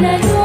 next